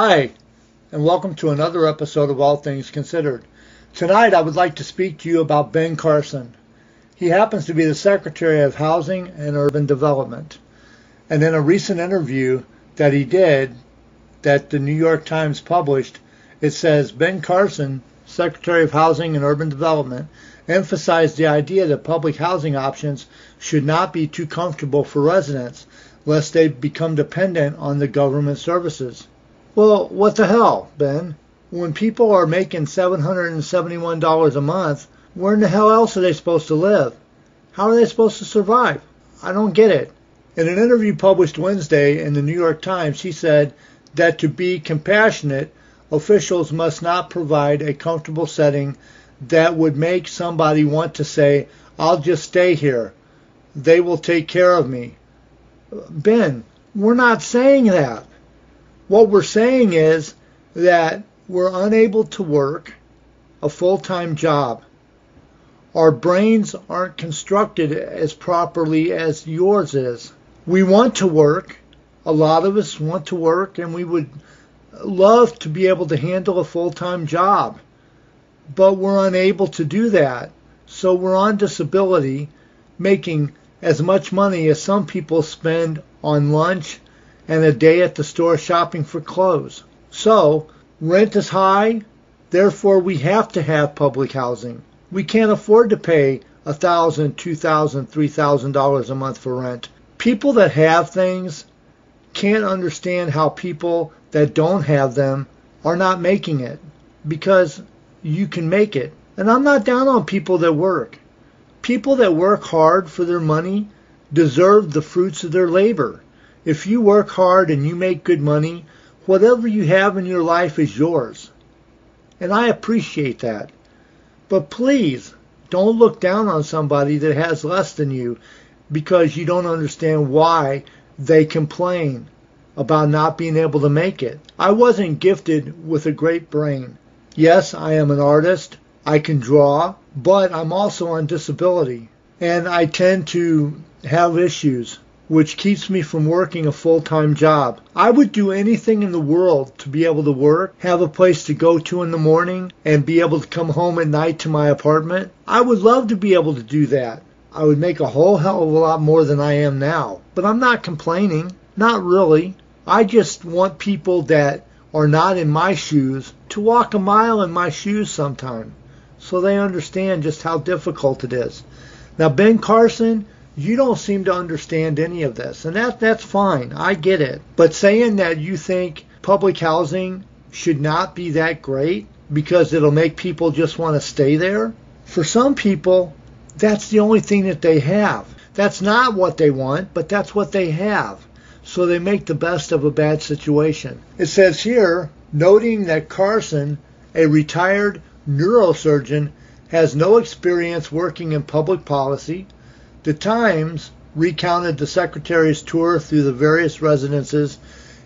Hi, and welcome to another episode of All Things Considered. Tonight I would like to speak to you about Ben Carson. He happens to be the Secretary of Housing and Urban Development. And in a recent interview that he did, that the New York Times published, it says Ben Carson, Secretary of Housing and Urban Development, emphasized the idea that public housing options should not be too comfortable for residents, lest they become dependent on the government services. Well, what the hell, Ben? When people are making $771 a month, where in the hell else are they supposed to live? How are they supposed to survive? I don't get it. In an interview published Wednesday in the New York Times, he said that to be compassionate, officials must not provide a comfortable setting that would make somebody want to say, I'll just stay here. They will take care of me. Ben, we're not saying that. What we're saying is that we're unable to work a full-time job. Our brains aren't constructed as properly as yours is. We want to work. A lot of us want to work and we would love to be able to handle a full-time job. But we're unable to do that. So we're on disability making as much money as some people spend on lunch and a day at the store shopping for clothes. So, rent is high, therefore we have to have public housing. We can't afford to pay a thousand, two thousand, three thousand dollars a month for rent. People that have things can't understand how people that don't have them are not making it because you can make it. And I'm not down on people that work. People that work hard for their money deserve the fruits of their labor. If you work hard and you make good money, whatever you have in your life is yours. And I appreciate that. But please, don't look down on somebody that has less than you because you don't understand why they complain about not being able to make it. I wasn't gifted with a great brain. Yes, I am an artist. I can draw, but I'm also on disability. And I tend to have issues which keeps me from working a full-time job. I would do anything in the world to be able to work, have a place to go to in the morning, and be able to come home at night to my apartment. I would love to be able to do that. I would make a whole hell of a lot more than I am now. But I'm not complaining. Not really. I just want people that are not in my shoes to walk a mile in my shoes sometime so they understand just how difficult it is. Now, Ben Carson, you don't seem to understand any of this, and that that's fine. I get it. But saying that you think public housing should not be that great because it'll make people just want to stay there, for some people, that's the only thing that they have. That's not what they want, but that's what they have. So they make the best of a bad situation. It says here, noting that Carson, a retired neurosurgeon, has no experience working in public policy, the Times recounted the Secretary's tour through the various residences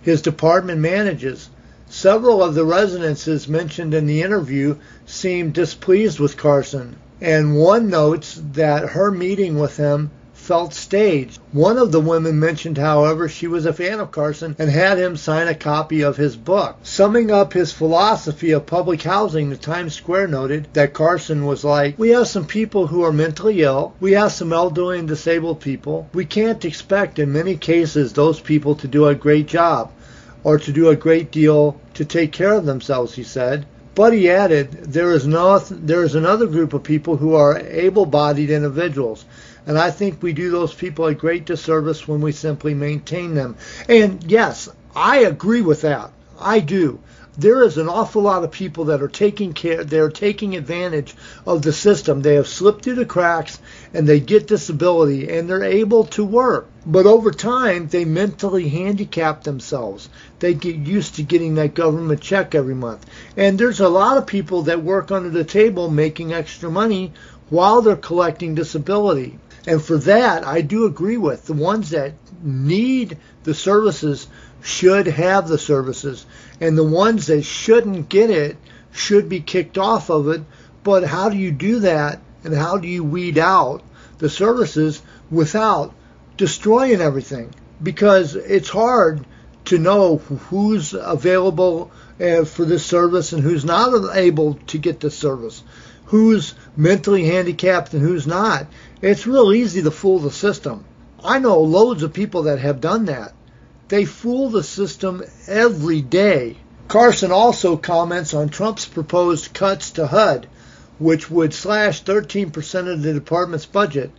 his department manages. Several of the residences mentioned in the interview seemed displeased with Carson, and one notes that her meeting with him felt staged. One of the women mentioned, however, she was a fan of Carson and had him sign a copy of his book. Summing up his philosophy of public housing, the Times Square noted that Carson was like, We have some people who are mentally ill. We have some elderly and disabled people. We can't expect in many cases those people to do a great job or to do a great deal to take care of themselves, he said. But he added, there is, no, there is another group of people who are able-bodied individuals. And I think we do those people a great disservice when we simply maintain them. And yes, I agree with that. I do. There is an awful lot of people that are taking care, they're taking advantage of the system. They have slipped through the cracks and they get disability and they're able to work. But over time, they mentally handicap themselves. They get used to getting that government check every month. And there's a lot of people that work under the table making extra money while they're collecting disability. And for that, I do agree with the ones that need the services should have the services, and the ones that shouldn't get it should be kicked off of it. But how do you do that, and how do you weed out the services without destroying everything? Because it's hard to know who's available uh, for this service and who's not able to get the service, who's mentally handicapped and who's not. It's real easy to fool the system. I know loads of people that have done that. They fool the system every day. Carson also comments on Trump's proposed cuts to HUD, which would slash 13% of the department's budget.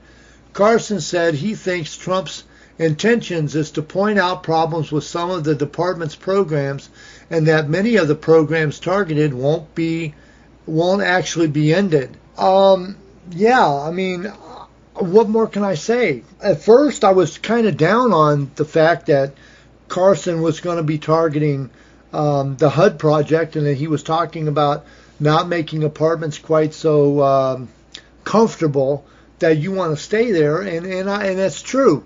Carson said he thinks Trump's intentions is to point out problems with some of the department's programs and that many of the programs targeted won't be won't actually be ended. Um, yeah, I mean, what more can I say? At first, I was kind of down on the fact that Carson was going to be targeting um, the HUD project and that he was talking about not making apartments quite so um, comfortable that you want to stay there, and and I, and that's true.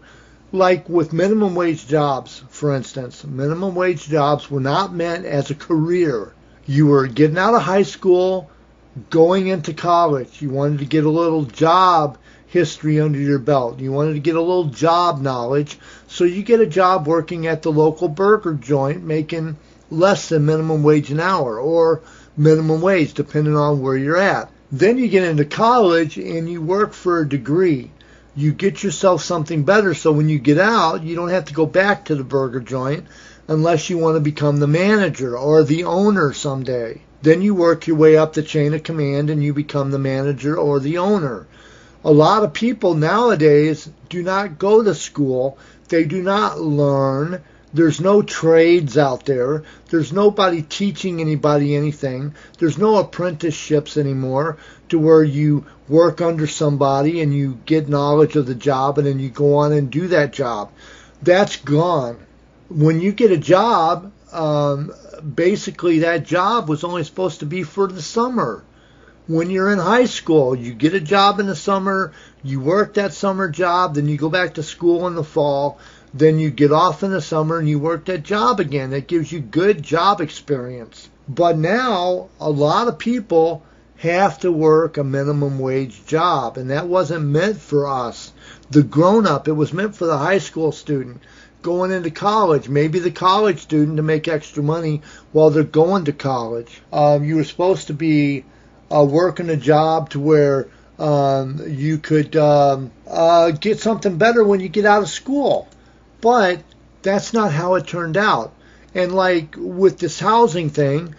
Like with minimum wage jobs, for instance, minimum wage jobs were not meant as a career. You were getting out of high school, going into college. You wanted to get a little job history under your belt. You wanted to get a little job knowledge, so you get a job working at the local burger joint making less than minimum wage an hour or minimum wage depending on where you're at. Then you get into college and you work for a degree. You get yourself something better so when you get out, you don't have to go back to the burger joint unless you want to become the manager or the owner someday. Then you work your way up the chain of command and you become the manager or the owner. A lot of people nowadays do not go to school. They do not learn. There's no trades out there. There's nobody teaching anybody anything. There's no apprenticeships anymore to where you work under somebody and you get knowledge of the job and then you go on and do that job. That's gone. When you get a job, um, basically that job was only supposed to be for the summer. When you're in high school, you get a job in the summer, you work that summer job, then you go back to school in the fall then you get off in the summer and you work that job again. That gives you good job experience. But now a lot of people have to work a minimum wage job, and that wasn't meant for us, the grown up. It was meant for the high school student going into college, maybe the college student to make extra money while they're going to college. Um, you were supposed to be uh, working a job to where um, you could um, uh, get something better when you get out of school. But that's not how it turned out. And like with this housing thing,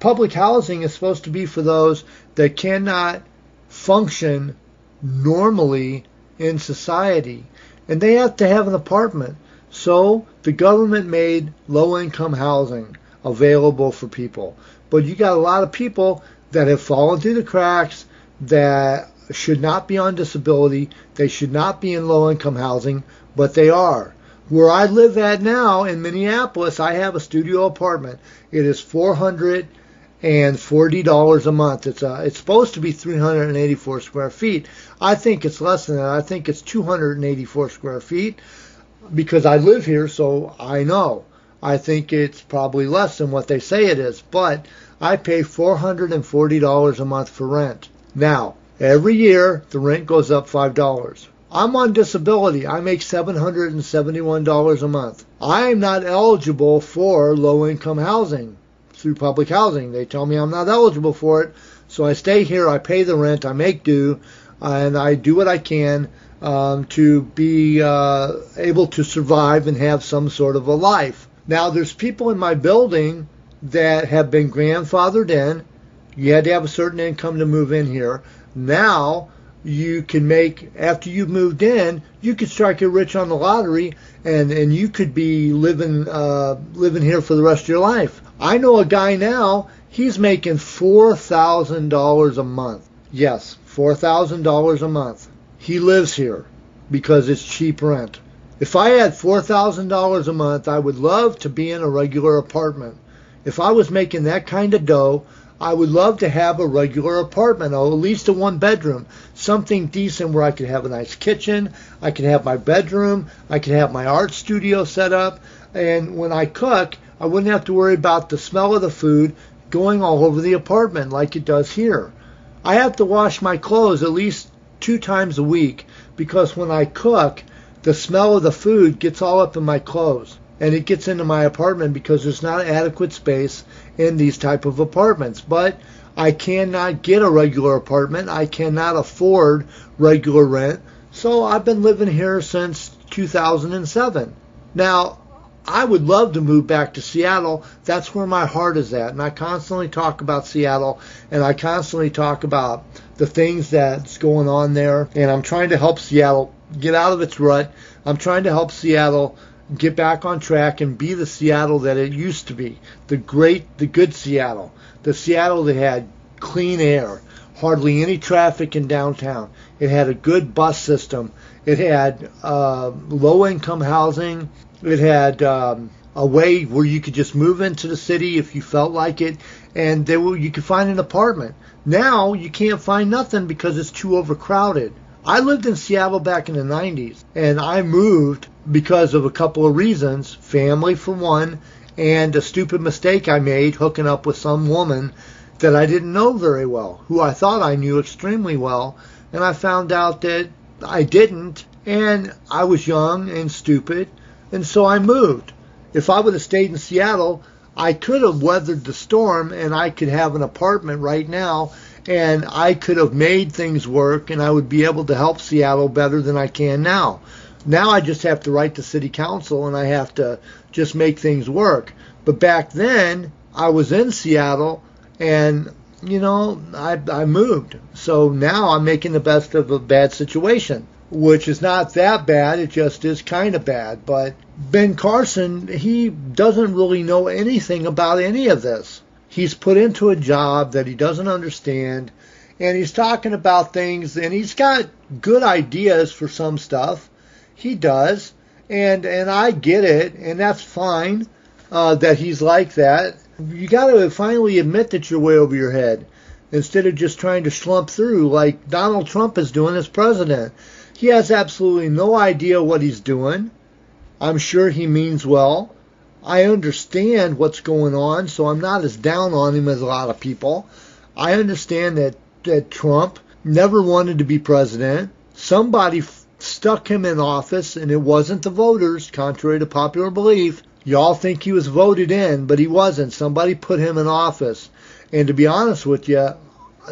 public housing is supposed to be for those that cannot function normally in society. And they have to have an apartment. So the government made low income housing available for people. But you got a lot of people that have fallen through the cracks that should not be on disability. They should not be in low income housing, but they are. Where I live at now in Minneapolis, I have a studio apartment. It is four hundred and forty dollars a month. It's a, it's supposed to be 384 square feet. I think it's less than that. I think it's 284 square feet because I live here, so I know. I think it's probably less than what they say it is, but I pay $440 a month for rent. Now, every year the rent goes up $5. I'm on disability. I make $771 a month. I am not eligible for low income housing through public housing. They tell me I'm not eligible for it. So I stay here, I pay the rent, I make do, and I do what I can um, to be uh, able to survive and have some sort of a life. Now, there's people in my building that have been grandfathered in. You had to have a certain income to move in here. Now, you can make after you've moved in, you could strike it rich on the lottery, and and you could be living uh, living here for the rest of your life. I know a guy now. He's making four thousand dollars a month. Yes, four thousand dollars a month. He lives here because it's cheap rent. If I had four thousand dollars a month, I would love to be in a regular apartment. If I was making that kind of dough, I would love to have a regular apartment, or at least a one bedroom, something decent where I could have a nice kitchen, I could have my bedroom, I could have my art studio set up, and when I cook, I wouldn't have to worry about the smell of the food going all over the apartment like it does here. I have to wash my clothes at least two times a week because when I cook, the smell of the food gets all up in my clothes. and it gets into my apartment because there's not adequate space in these type of apartments. But I cannot get a regular apartment. I cannot afford regular rent. So I've been living here since 2007. Now, I would love to move back to Seattle. That's where my heart is at. And I constantly talk about Seattle and I constantly talk about the things that's going on there. And I'm trying to help Seattle get out of its rut. I'm trying to help Seattle get back on track and be the Seattle that it used to be. The great, the good Seattle. The Seattle that had clean air, hardly any traffic in downtown. It had a good bus system. It had uh, low income housing. It had um, a way where you could just move into the city if you felt like it, and there were, you could find an apartment. Now you can't find nothing because it's too overcrowded. I lived in Seattle back in the 90s, and I moved because of a couple of reasons. Family, for one, and a stupid mistake I made hooking up with some woman that I didn't know very well, who I thought I knew extremely well, and I found out that I didn't, and I was young and stupid, and so I moved. If I would have stayed in Seattle, I could have weathered the storm and I could have an apartment right now and I could have made things work and I would be able to help Seattle better than I can now. Now I just have to write to city council and I have to just make things work. But back then I was in Seattle and you know I I moved. So now I'm making the best of a bad situation which is not that bad. It just is kind of bad. But Ben Carson, he doesn't really know anything about any of this. He's put into a job that he doesn't understand, and he's talking about things, and he's got good ideas for some stuff. He does, and and I get it, and that's fine uh, that he's like that. You got to finally admit that you're way over your head instead of just trying to slump through like Donald Trump is doing as president. He has absolutely no idea what he's doing. I'm sure he means well. I understand what's going on, so I'm not as down on him as a lot of people. I understand that, that Trump never wanted to be president. Somebody f- stuck him in office, and it wasn't the voters, contrary to popular belief. Y'all think he was voted in, but he wasn't. Somebody put him in office. And to be honest with you,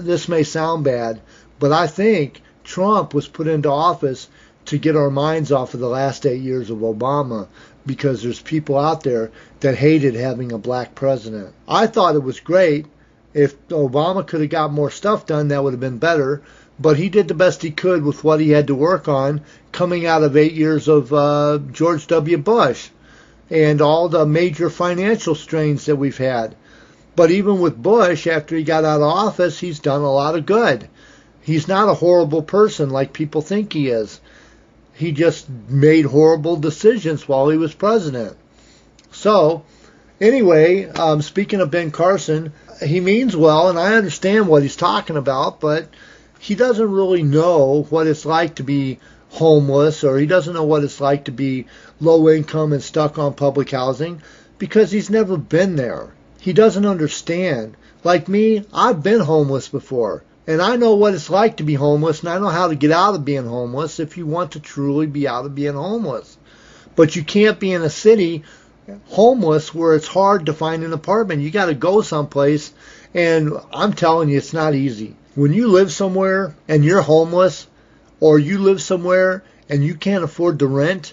this may sound bad, but I think Trump was put into office to get our minds off of the last eight years of Obama because there's people out there that hated having a black president. I thought it was great. If Obama could have got more stuff done, that would have been better. But he did the best he could with what he had to work on coming out of eight years of uh, George W. Bush and all the major financial strains that we've had. But even with Bush, after he got out of office, he's done a lot of good. He's not a horrible person like people think he is. He just made horrible decisions while he was president. So, anyway, um, speaking of Ben Carson, he means well, and I understand what he's talking about, but he doesn't really know what it's like to be homeless, or he doesn't know what it's like to be low income and stuck on public housing because he's never been there. He doesn't understand. Like me, I've been homeless before. And I know what it's like to be homeless, and I know how to get out of being homeless if you want to truly be out of being homeless. But you can't be in a city homeless where it's hard to find an apartment. You got to go someplace, and I'm telling you, it's not easy. When you live somewhere and you're homeless, or you live somewhere and you can't afford the rent,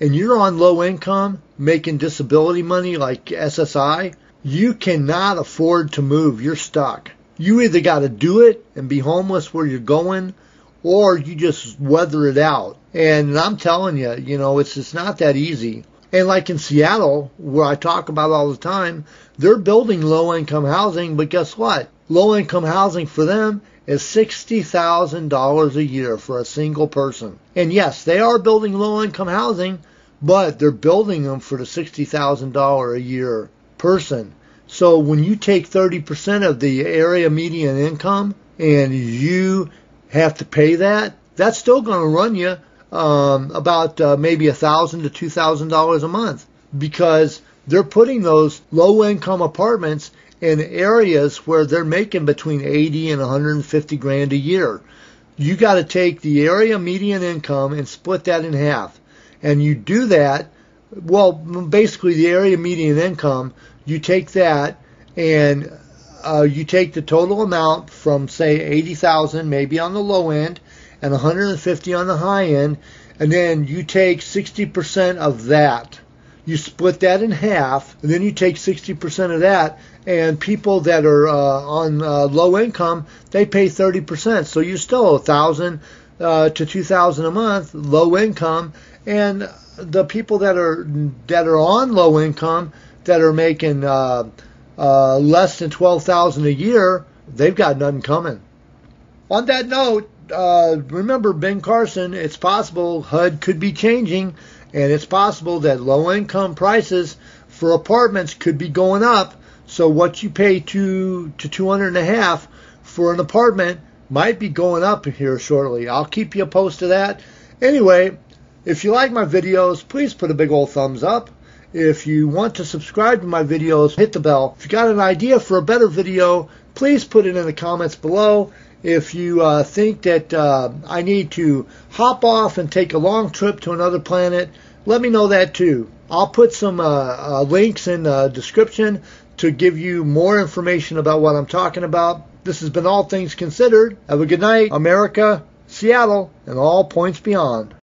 and you're on low income making disability money like SSI, you cannot afford to move. You're stuck you either got to do it and be homeless where you're going, or you just weather it out. And I'm telling you, you know, it's it's not that easy. And like in Seattle, where I talk about all the time, they're building low income housing, but guess what? Low income housing for them is $60,000 a year for a single person. And yes, they are building low income housing, but they're building them for the $60,000 a year person. So when you take 30% of the area median income and you have to pay that, that's still going to run you um, about uh, maybe a thousand to two thousand dollars a month because they're putting those low income apartments in areas where they're making between 80 and 150 grand a year. You got to take the area median income and split that in half. And you do that well, basically the area median income, you take that and uh, you take the total amount from say 80,000 maybe on the low end and 150 on the high end and then you take 60% of that. You split that in half and then you take 60% of that and people that are uh, on uh, low income they pay 30% so you still a thousand uh, to 2000 a month low income and the people that are that are on low income that are making uh, uh, less than twelve thousand a year, they've got nothing coming. On that note, uh, remember Ben Carson. It's possible HUD could be changing, and it's possible that low income prices for apartments could be going up. So what you pay two to two hundred and a half for an apartment might be going up here shortly. I'll keep you posted that. Anyway, if you like my videos, please put a big old thumbs up. If you want to subscribe to my videos, hit the bell. If you got an idea for a better video, please put it in the comments below. If you uh, think that uh, I need to hop off and take a long trip to another planet, let me know that too. I'll put some uh, uh links in the description to give you more information about what I'm talking about. This has been All Things Considered. Have a good night, America, Seattle, and all points beyond.